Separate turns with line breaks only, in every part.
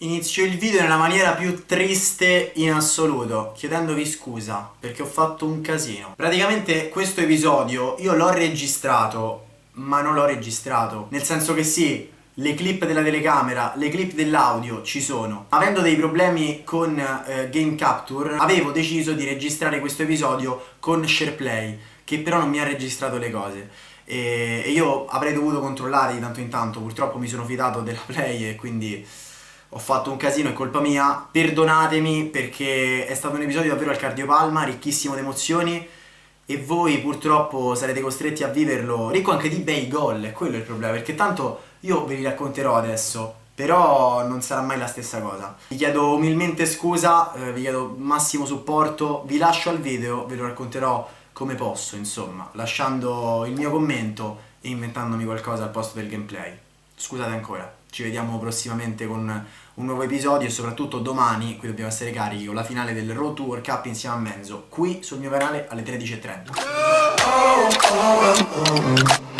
Inizio il video nella maniera più triste in assoluto, chiedendovi scusa perché ho fatto un casino. Praticamente questo episodio io l'ho registrato, ma non l'ho registrato. Nel senso che sì, le clip della telecamera, le clip dell'audio ci sono. Avendo dei problemi con eh, Game Capture, avevo deciso di registrare questo episodio con SharePlay, che però non mi ha registrato le cose. E, e io avrei dovuto controllare di tanto in tanto, purtroppo mi sono fidato della Play e quindi ho fatto un casino, è colpa mia, perdonatemi perché è stato un episodio davvero al cardiopalma, ricchissimo di emozioni e voi purtroppo sarete costretti a viverlo ricco anche di bei gol, è quello il problema, perché tanto io ve li racconterò adesso, però non sarà mai la stessa cosa. Vi chiedo umilmente scusa, eh, vi chiedo massimo supporto, vi lascio al video, ve lo racconterò come posso, insomma, lasciando il mio commento e inventandomi qualcosa al posto del gameplay. Scusate ancora. Ci vediamo prossimamente con un nuovo episodio e soprattutto domani, qui dobbiamo essere carichi, con la finale del Road to World Cup insieme a Menzo, qui sul mio canale alle 13.30.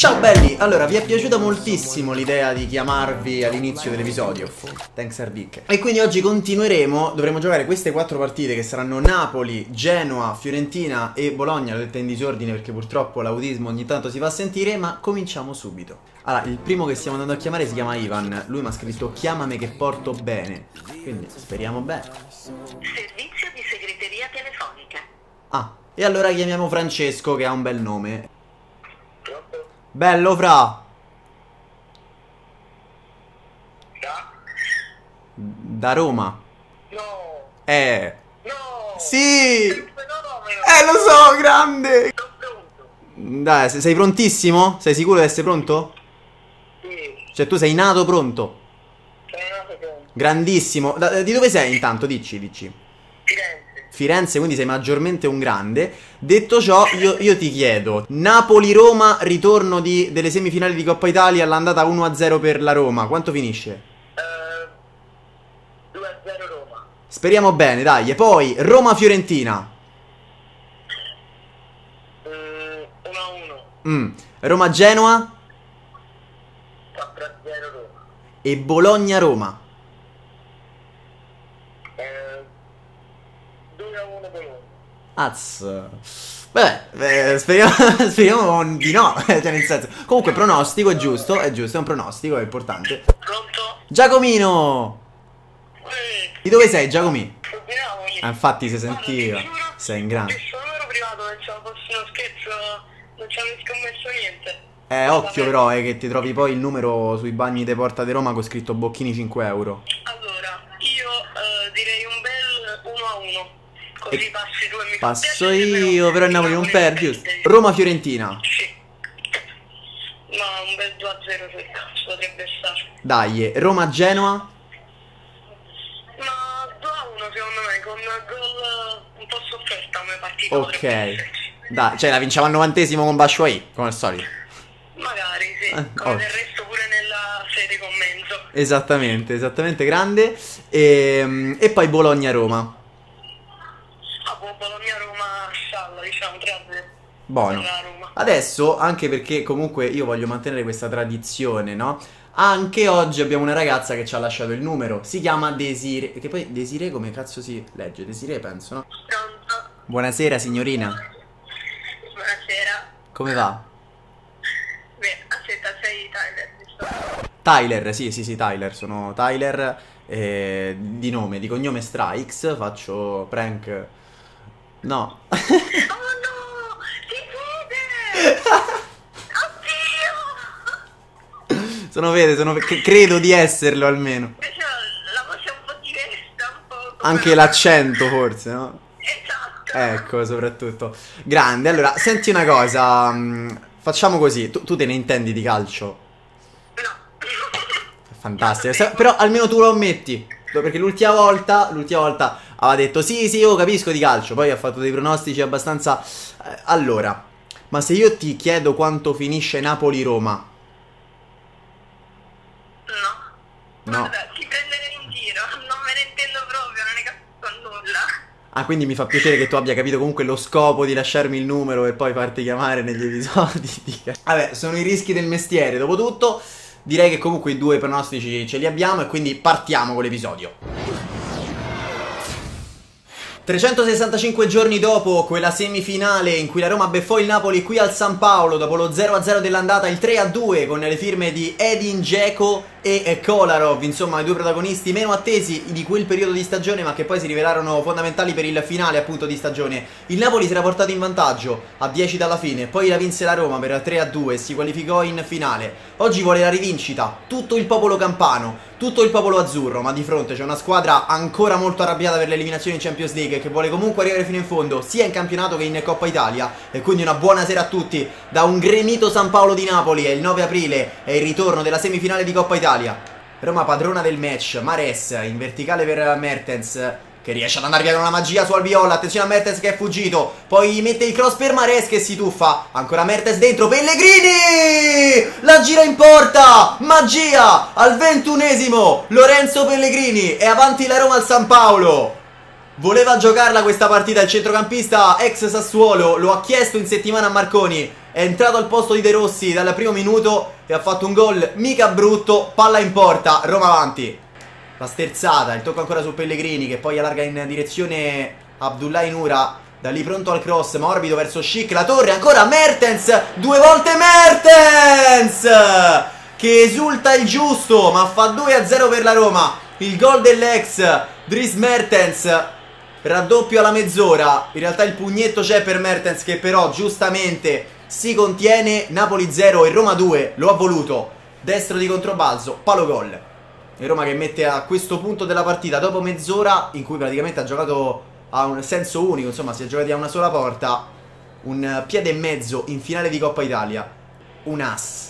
Ciao belli! Allora, vi è piaciuta moltissimo l'idea di chiamarvi all'inizio dell'episodio. Thanks Ardic. E quindi oggi continueremo, dovremo giocare queste quattro partite che saranno Napoli, Genoa, Fiorentina e Bologna L'ho detta in disordine perché purtroppo l'autismo ogni tanto si fa sentire Ma cominciamo subito. Allora, il primo che stiamo andando a chiamare si chiama Ivan. Lui mi ha scritto chiamami che porto bene Quindi speriamo bene.
Servizio di segreteria telefonica.
Ah, e allora chiamiamo Francesco che ha un bel nome Bello fra
Da?
Da Roma
No!
Eh
No!
Sì! Eh lo so grande
Sono pronto!
Dai se- sei prontissimo? Sei sicuro di essere pronto?
Sì,
Cioè tu sei nato pronto
sono nato pronto.
Grandissimo Da- Di dove sei intanto? Dici dici
Firenze.
Quindi sei maggiormente un grande Detto ciò io, io ti chiedo Napoli-Roma ritorno di- delle semifinali di Coppa Italia All'andata 1-0 per la Roma Quanto finisce?
Eh, 2 a 0 Roma.
Speriamo bene dai E poi Roma-Fiorentina
Mm, 1 a 1.
Mm. Roma-Genoa
4 a 0 Roma.
e Bologna-Roma.
Eh, 2 a 1 Bologna.
Az. Beh, eh, speriamo, speriamo di no. cioè, nel senso. Comunque, pronostico è giusto. È giusto, è un pronostico, è importante.
Pronto?
Giacomino!
Ehi,
Di dove sei, Giacomino?
proviamoli.
Ah, infatti si
Guarda,
sentiva.
giuro,
Sei in grande.
Questo numero privato pensavo fosse uno scherzo, non ci avevo scommesso niente.
Eh, occhio però, eh, che ti trovi poi il numero sui bagni di Porta di Roma con scritto Bocchini 5 euro.
Allora, io eh, direi un bel 1 a 1. Così
E-
passi tu e mi
Passo io, però il Napoli non perdi, giusto? Roma-Fiorentina.
Sì. Ma un bel 2 a 0 sul cazzo potrebbe stare.
Dai, Roma-Genoa.
Ma 2 a 1 secondo me, con gol un po' sofferta come partita
Ok. Dai, cioè la vinciamo al novantesimo con Bashuai, come al solito.
Magari sì,
Eh,
come
oh.
del resto pure nella serie con Menzo.
Esattamente, esattamente grande. E, e poi Bologna-Roma.
Ah, boh, Bologna-Roma scialla, diciamo 3 a 0.
Buono. Adesso, anche perché comunque io voglio mantenere questa tradizione, no? Anche oggi abbiamo una ragazza che ci ha lasciato il numero. Si chiama Desire. Che poi Desire come cazzo si legge? Desire penso, no?
Pronto?
Buonasera signorina.
Buonasera.
Come va?
Beh, aspetta, sei Tyler, giusto?
Tyler, sì, sì, sì, Tyler. Sono Tyler eh, di nome, di cognome Strikes. Faccio prank. No.
Oh no!
Sono vede, sono credo di esserlo almeno.
Invece la voce è un po' diversa, un po'
Anche
la-
l'accento forse, no?
Esatto.
Ecco, soprattutto. Grande. Allora, senti una cosa. mm, Facciamo così. Tu, tu te ne intendi di calcio?
No.
Fantastico. Se- Però almeno tu lo ammetti. Perché l'ultima volta, l'ultima volta aveva detto sì, sì, io capisco di calcio. Poi ha fatto dei pronostici abbastanza... eh, allora, ma se io ti chiedo quanto finisce Napoli-Roma? No.
Guarda, ti prenderei in giro, non me ne intendo proprio, non ne capisco nulla.
Ah, quindi mi fa piacere che tu abbia capito comunque lo scopo di lasciarmi il numero e poi farti chiamare negli episodi. di- Vabbè, sono i rischi del mestiere. Dopotutto, direi che comunque i due pronostici ce li abbiamo e quindi partiamo con l'episodio. 365 giorni dopo quella semifinale in cui la Roma beffò il Napoli qui al San Paolo dopo lo 0-0 dell'andata, il 3-2 con le firme di Edin Dzeko e Kolarov, insomma i due protagonisti meno attesi di quel periodo di stagione ma che poi si rivelarono fondamentali per il finale appunto di stagione. Il Napoli si era portato in vantaggio a 10 dalla fine, poi la vinse la Roma per 3-2 e si qualificò in finale. Oggi vuole la rivincita, tutto il popolo campano, tutto il popolo azzurro, ma di fronte c'è una squadra ancora molto arrabbiata per l'eliminazione in Champions League che vuole comunque arrivare fino in fondo sia in campionato che in Coppa Italia e quindi una buona sera a tutti da un gremito San Paolo di Napoli, è il 9 aprile, è il ritorno della semifinale di Coppa Italia. Roma padrona del match, Mares in verticale per Mertens che riesce ad andare via con una magia su Alviola Attenzione a Mertens che è fuggito. Poi mette il cross per Mares che si tuffa. Ancora Mertens dentro Pellegrini! La gira in porta. Magia Al ventunesimo. Lorenzo Pellegrini È avanti la Roma al San Paolo. Voleva giocarla questa partita il centrocampista ex Sassuolo Lo ha chiesto in settimana a Marconi È entrato al posto di De Rossi dal primo minuto E ha fatto un gol mica brutto Palla in porta Roma avanti la sterzata, il tocco ancora su Pellegrini che poi allarga in direzione Abdullah Nura. Da lì pronto al cross, morbido verso Schick, la torre, ancora Mertens, due volte Mertens! Che esulta il giusto, ma fa 2-0 per la Roma. Il gol dell'ex Dries Mertens, raddoppio alla mezz'ora. In realtà il pugnetto c'è per Mertens che però giustamente si contiene. Napoli 0 e Roma 2, lo ha voluto. Destro di controbalzo, palo gol. E Roma che mette a questo punto della partita, dopo mezz'ora in cui praticamente ha giocato a un senso unico, insomma si è giocati a una sola porta, un piede e mezzo in finale di Coppa Italia, un as.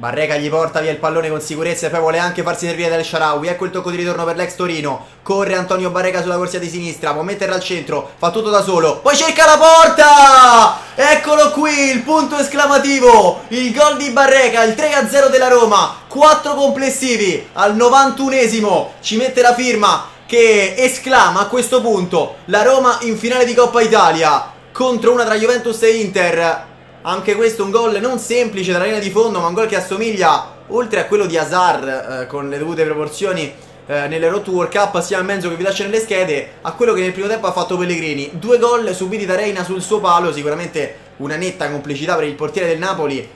Barreca gli porta via il pallone con sicurezza e poi vuole anche farsi servire dal Sharawi. Ecco il tocco di ritorno per l'ex Torino. Corre Antonio Barreca sulla corsia di sinistra. Può metterla al centro. Fa tutto da solo. Poi cerca la porta! Eccolo qui il punto esclamativo. Il gol di Barreca. Il 3-0 della Roma. 4 complessivi al 91esimo. Ci mette la firma che esclama a questo punto la Roma in finale di Coppa Italia contro una tra Juventus e Inter anche questo un gol non semplice dalla linea di fondo, ma un gol che assomiglia, oltre a quello di Hazard, eh, con le dovute proporzioni eh, nelle Road to World Cup, sia a mezzo che vi lascia nelle schede, a quello che nel primo tempo ha fatto Pellegrini. Due gol subiti da Reina sul suo palo, sicuramente una netta complicità per il portiere del Napoli,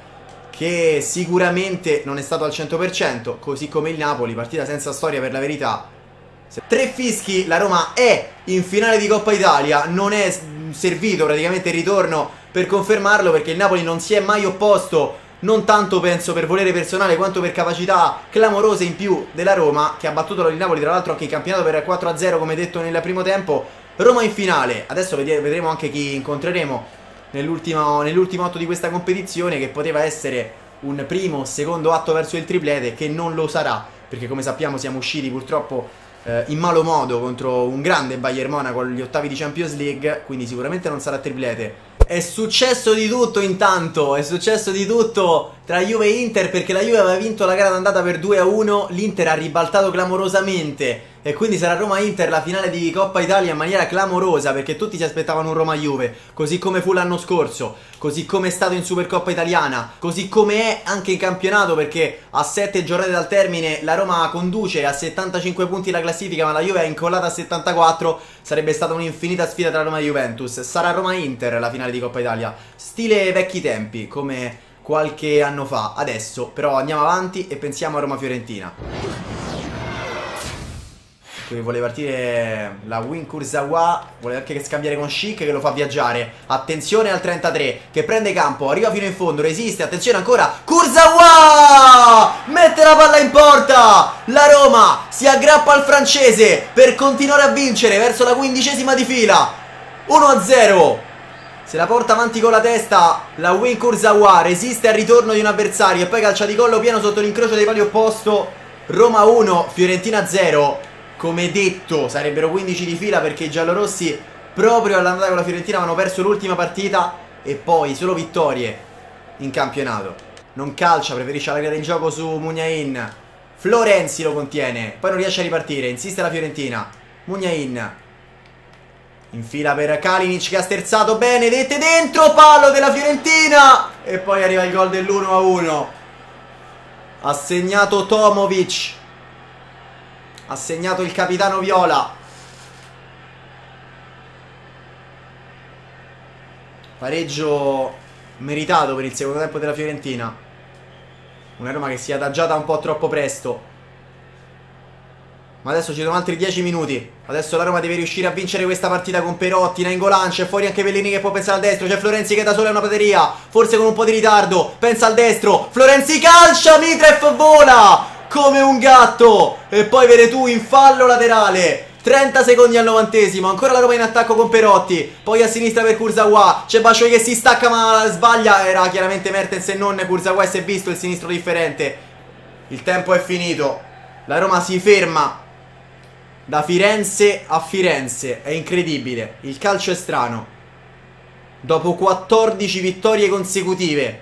che sicuramente non è stato al 100%, così come il Napoli, partita senza storia per la verità. Tre fischi, la Roma è in finale di Coppa Italia, non è servito praticamente il ritorno per confermarlo perché il Napoli non si è mai opposto non tanto penso per volere personale quanto per capacità clamorose in più della Roma che ha battuto il Napoli tra l'altro anche in campionato per 4-0 come detto nel primo tempo. Roma in finale. Adesso vedremo anche chi incontreremo nell'ultimo nell atto di questa competizione che poteva essere un primo o secondo atto verso il triplete che non lo sarà perché come sappiamo siamo usciti purtroppo eh, in malo modo contro un grande Bayern Monaco agli ottavi di Champions League quindi sicuramente non sarà triplete è successo di tutto intanto, è successo di tutto tra Juve e Inter perché la Juve aveva vinto la gara d'andata per 2 a 1, l'Inter ha ribaltato clamorosamente e quindi sarà Roma-Inter la finale di Coppa Italia in maniera clamorosa perché tutti si aspettavano un Roma-Juve, così come fu l'anno scorso, così come è stato in Supercoppa Italiana, così come è anche in campionato perché a 7 giornate dal termine la Roma conduce a 75 punti la classifica ma la Juve è incollata a 74, sarebbe stata un'infinita sfida tra Roma e Juventus. Sarà Roma-Inter la finale di Coppa Italia, stile vecchi tempi come qualche anno fa. Adesso però andiamo avanti e pensiamo a Roma-Fiorentina che vuole partire la Win Kurzawa vuole anche scambiare con Chic che lo fa viaggiare. Attenzione al 33 che prende campo arriva fino in fondo resiste attenzione ancora. Kurzawa mette la palla in porta. La Roma si aggrappa al francese per continuare a vincere verso la quindicesima di fila. 1-0 se la porta avanti con la testa la Win Kurzawa resiste al ritorno di un avversario e poi calcia di collo pieno sotto l'incrocio dei pali opposto. Roma 1, Fiorentina 0 come detto sarebbero 15 di fila perché i giallorossi proprio all'andata con la Fiorentina avevano perso l'ultima partita e poi solo vittorie in campionato. Non calcia, preferisce allargare il gioco su Mugnain. Florenzi lo contiene, poi non riesce a ripartire, insiste la Fiorentina. Mugnain. In fila per Kalinic che ha sterzato bene, dette dentro, palo della Fiorentina! E poi arriva il gol dell'1-1. Ha segnato Tomovic. Ha segnato il capitano Viola. Pareggio meritato per il secondo tempo della Fiorentina. Una Roma che si è adagiata un po' troppo presto. Ma adesso ci sono altri 10 minuti. Adesso la Roma deve riuscire a vincere questa partita con Perotti, Nainggolan, c'è fuori anche Pellini che può pensare al destro, c'è Florenzi che da solo è una prateria, forse con un po' di ritardo, pensa al destro, Florenzi calcia, Mitref vola come un gatto e poi vede tu in fallo laterale. 30 secondi al novantesimo, ancora la Roma in attacco con Perotti, poi a sinistra per Kurzawa, c'è Bascioi che si stacca ma sbaglia, era chiaramente Mertens e non Kurzawa si è visto il sinistro differente. Il tempo è finito, la Roma si ferma da Firenze a Firenze. È incredibile. Il calcio è strano. Dopo 14 vittorie consecutive,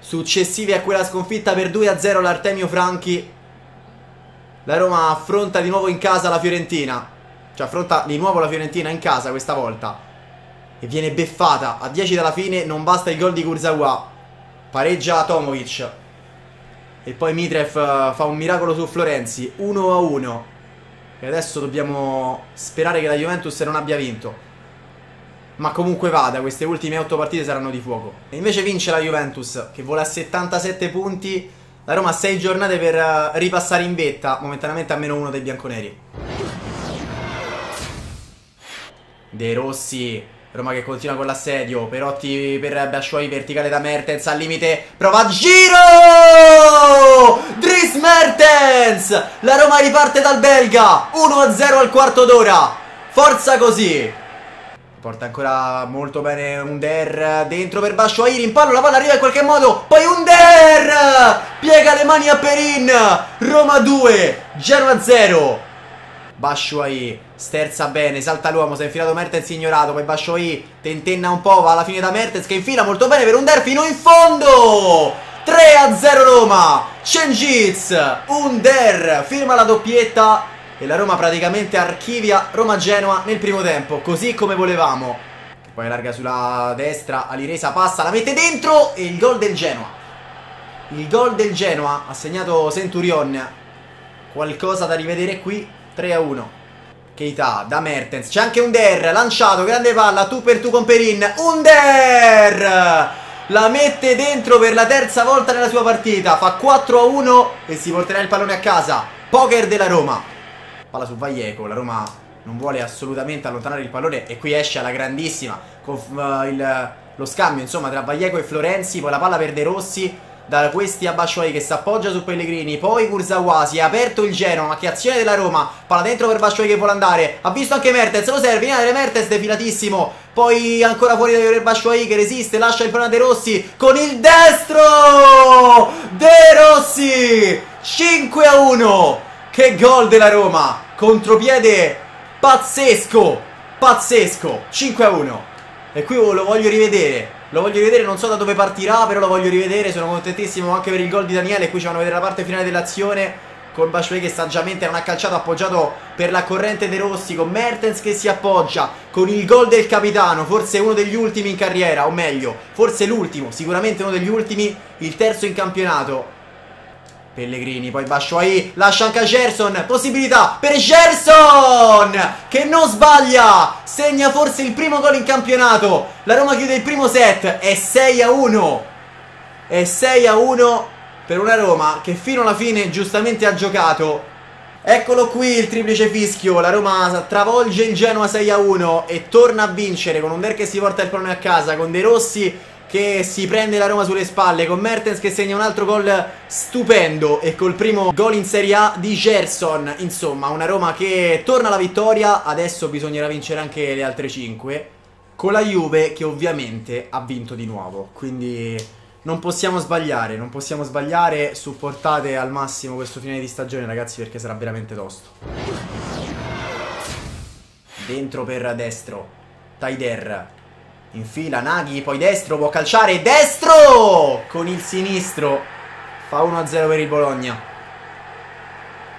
successive a quella sconfitta per 2-0 l'Artemio Franchi, la Roma affronta di nuovo in casa la Fiorentina. Cioè affronta di nuovo la Fiorentina in casa questa volta. E viene beffata. A 10 dalla fine non basta il gol di Kurzawa. Pareggia Tomovic. E poi Mitref eh, fa un miracolo su Florenzi. 1-1. E adesso dobbiamo sperare che la Juventus non abbia vinto. Ma comunque vada, queste ultime 8 partite saranno di fuoco. E invece vince la Juventus, che vola a 77 punti. La Roma ha 6 giornate per eh, ripassare in vetta, momentaneamente a meno 1 dei bianconeri. De Rossi, Roma che continua con l'assedio, Perotti per Bascioi, verticale da Mertens al limite, prova giro! Dries Mertens! La Roma riparte dal belga, 1-0 al quarto d'ora, forza così! Porta ancora molto bene Under dentro per Bascioi, rimpallo, la palla arriva in qualche modo, poi Under! Piega le mani a Perin, Roma 2, Genoa 0. Bascioi sterza bene, salta l'uomo, si è infilato Mertens ignorato, poi Bascioi tentenna un po', va alla fine da Mertens che infila molto bene per Under fino in fondo! 3-0 Roma, Cengiz, Under, firma la doppietta e la Roma praticamente archivia Roma-Genoa nel primo tempo, così come volevamo. Poi allarga sulla destra, Aliresa passa, la mette dentro e il gol del Genoa. Il gol del Genoa ha segnato Centurion. Qualcosa da rivedere qui, 3-1. Keita da Mertens, c'è anche Under, lanciato, grande palla, tu per tu con Perin. Under! La mette dentro per la terza volta nella sua partita, fa 4-1 e si porterà il pallone a casa. Poker della Roma palla su Valleco, la Roma non vuole assolutamente allontanare il pallone e qui esce alla grandissima con uh, il, lo scambio insomma tra Valleco e Florenzi, poi la palla per De Rossi da questi a Bascioi che si appoggia su Pellegrini poi Kurzawa si è aperto il Genoa che azione della Roma palla dentro per Bascioi che vuole andare ha visto anche Mertens lo serve in Mertens defilatissimo poi ancora fuori da Bascioi che resiste lascia il pallone a De Rossi con il destro! De Rossi! 5 a 1 che gol della Roma Contropiede pazzesco Pazzesco 5 a 1 E qui lo voglio rivedere. Lo voglio rivedere non so da dove partirà Però lo voglio rivedere Sono contentissimo anche per il gol di Daniele Qui ci vanno a vedere la parte finale dell'azione Con Bascioi che saggiamente non ha calciato Appoggiato per la corrente De Rossi Con Mertens che si appoggia Con il gol del capitano Forse uno degli ultimi in carriera O meglio Forse l'ultimo Sicuramente uno degli ultimi Il terzo in campionato Pellegrini, poi Bascioi, lascia anche a Gerson, possibilità per Gerson, che non sbaglia, segna forse il primo gol in campionato, la Roma chiude il primo set, è 6 a 1, è 6 a 1 per una Roma che fino alla fine giustamente ha giocato. Eccolo qui il triplice fischio, la Roma travolge il Genoa 6 a 1 e torna a vincere con un Der che si porta il pallone a casa, con De Rossi che si prende la Roma sulle spalle con Mertens che segna un altro gol stupendo e col primo gol in Serie A di Gerson. Insomma una Roma che torna alla vittoria adesso bisognerà vincere anche le altre 5 con la Juve che ovviamente ha vinto di nuovo quindi non possiamo sbagliare non possiamo sbagliare supportate al massimo questo fine di stagione ragazzi perché sarà veramente tosto. Dentro per destro Taider Infila Naghi, poi destro, può calciare, destro! Con il sinistro. Fa 1-0 per il Bologna.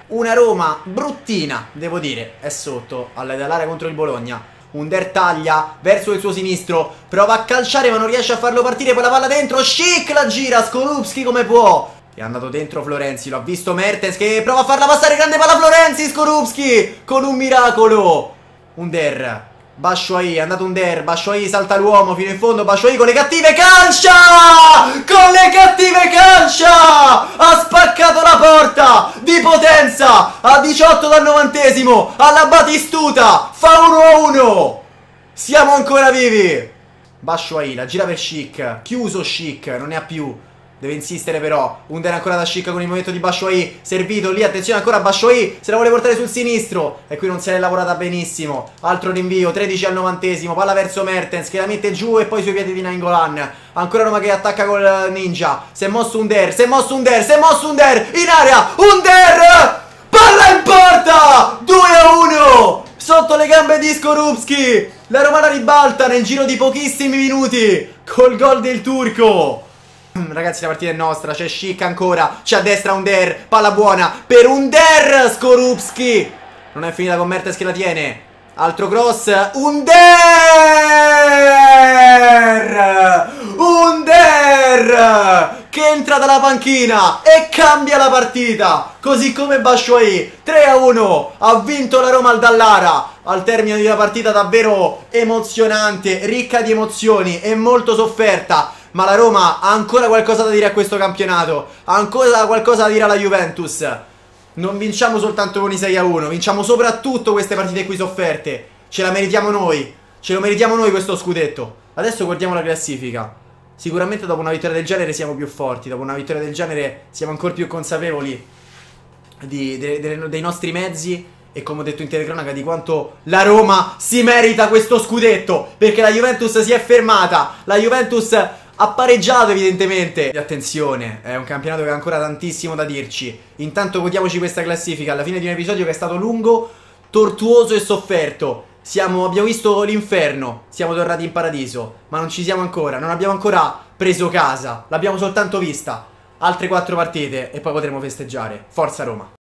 Una Roma bruttina, devo dire, è sotto dall'area contro il Bologna. Under taglia verso il suo sinistro, prova a calciare ma non riesce a farlo partire, poi la palla dentro, Chic la gira, Skorupski come può. È andato dentro Florenzi, lo ha visto Mertens che prova a farla passare grande palla Florenzi, Skorupski con un miracolo. Un Bashuai, è andato un der, Bashuai salta l'uomo fino in fondo, Bashuai con le cattive cancia! Con le cattive cancia! Ha spaccato la porta di potenza a 18 dal novantesimo alla Batistuta, fa 1-1! Siamo ancora vivi! Bashuai, la gira per Chic, chiuso Chic, non ne ha più. Deve insistere però. Under ancora da Chic con il movimento di Bashuai Servito lì, attenzione ancora Bashuai Se la vuole portare sul sinistro. E qui non se l'è lavorata benissimo. Altro rinvio, 13 al novantesimo. Palla verso Mertens che la mette giù e poi sui piedi di Nainggolan. Ancora Roma che attacca col Ninja. Si è mosso Under, si è mosso Under, si è mosso Under In area, Under Palla in porta! 2 a 1 Sotto le gambe di Skorupski. La Romana ribalta nel giro di pochissimi minuti. Col gol del turco Ragazzi la partita è nostra, c'è Chic ancora, c'è a destra un Der, palla buona per un Der Skorupski. Non è finita con Mertes che la tiene. Altro cross, un Der! Un Der! Che entra dalla panchina e cambia la partita. Così come Bashuai, 3 a 1, ha vinto la Roma al Dallara. Al termine di una partita davvero emozionante, ricca di emozioni e molto sofferta ma la Roma ha ancora qualcosa da dire a questo campionato, ha ancora qualcosa da dire alla Juventus. Non vinciamo soltanto con i 6 a 1, vinciamo soprattutto queste partite qui sofferte. Ce la meritiamo noi, ce lo meritiamo noi questo scudetto. Adesso guardiamo la classifica. Sicuramente dopo una vittoria del genere siamo più forti, dopo una vittoria del genere siamo ancora più consapevoli di, de, de, dei nostri mezzi e come ho detto in telecronaca di quanto la Roma si merita questo scudetto perché la Juventus si è fermata, la Juventus ha pareggiato evidentemente. Attenzione, è un campionato che ha ancora tantissimo da dirci. Intanto godiamoci questa classifica alla fine di un episodio che è stato lungo, tortuoso e sofferto. Siamo, abbiamo visto l'inferno, siamo tornati in paradiso, ma non ci siamo ancora, non abbiamo ancora preso casa, l'abbiamo soltanto vista. Altre quattro partite e poi potremo festeggiare. Forza Roma!